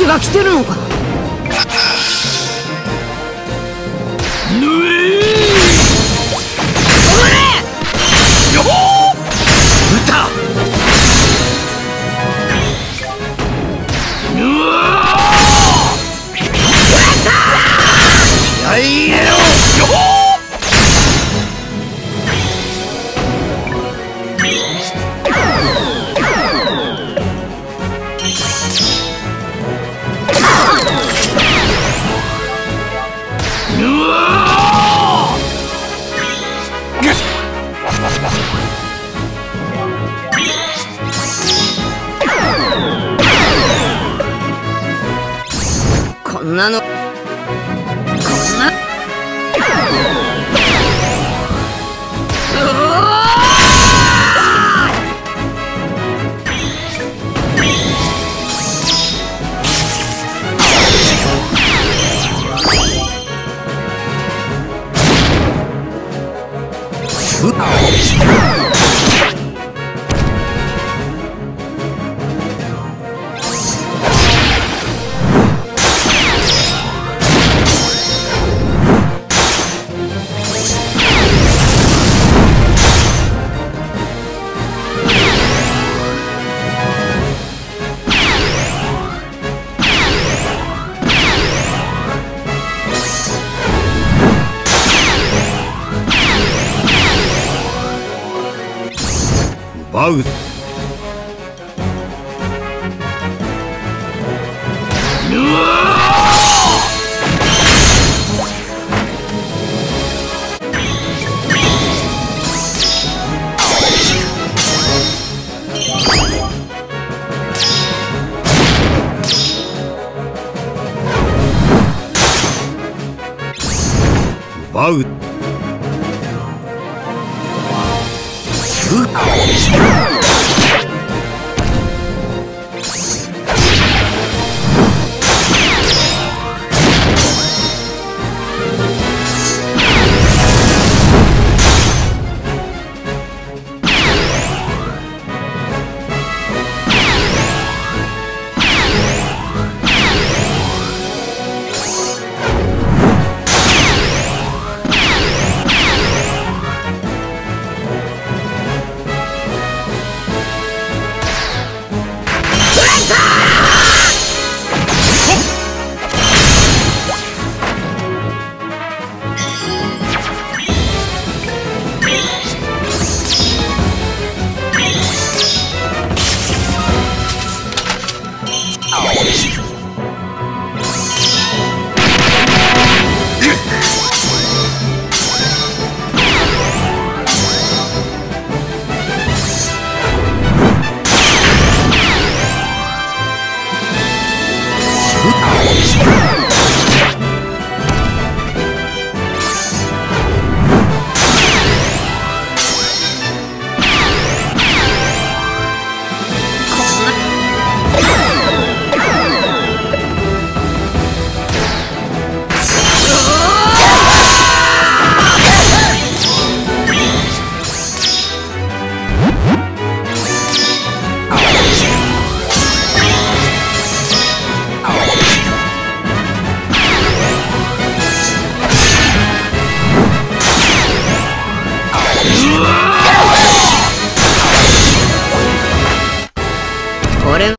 私が来てるのか？んなの。こんなうわ奪ううわ奪ううわ